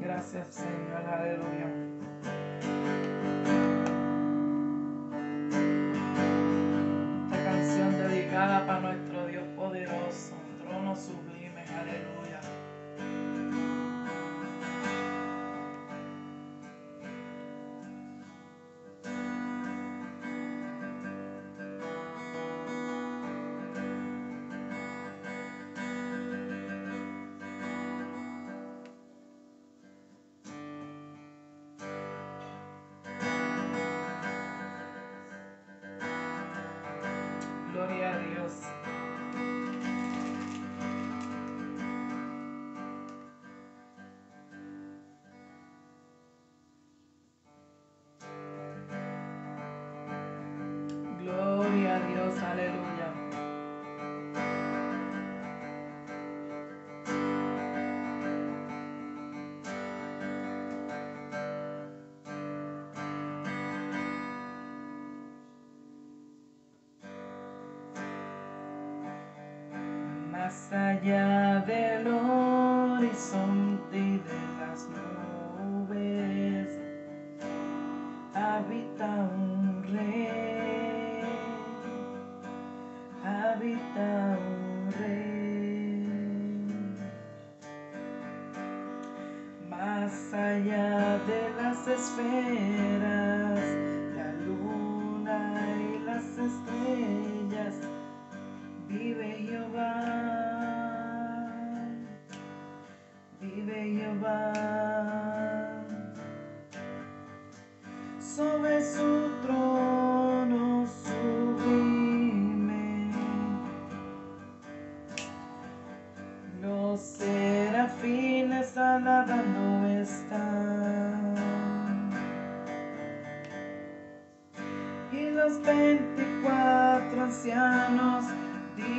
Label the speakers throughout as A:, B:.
A: Gracias Señor, aleluya. Esta canción dedicada para nuestro más allá del horizonte y de las nubes, habita un rey, habita un rey. Más allá de las esferas, la luna y las estrellas, serafines alabando están y los veinticuatro ancianos dicen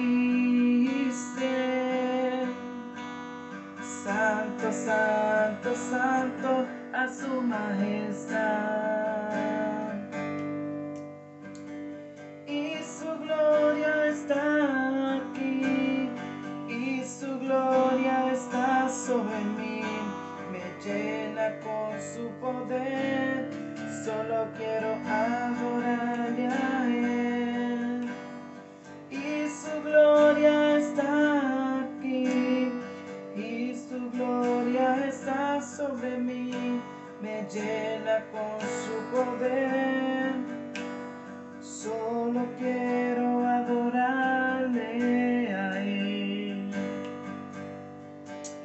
A: Santo, Santo, Santo a su majestad. Solo quiero adorarle a Él.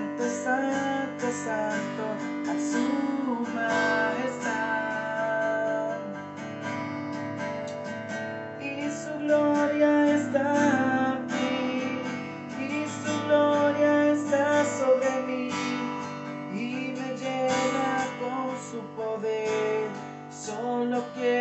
A: santo, santo, santo, a su majestad. Y su gloria está aquí, y su gloria está sobre mí, y me llena con su poder. Solo quiero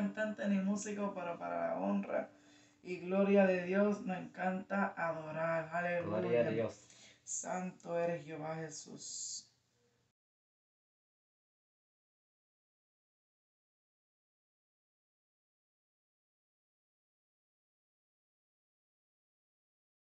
A: ni músico, pero para la honra y gloria de Dios nos encanta adorar.
B: Gloria a
A: Aleluya.
B: Dios.
A: Santo eres Jehová Jesús.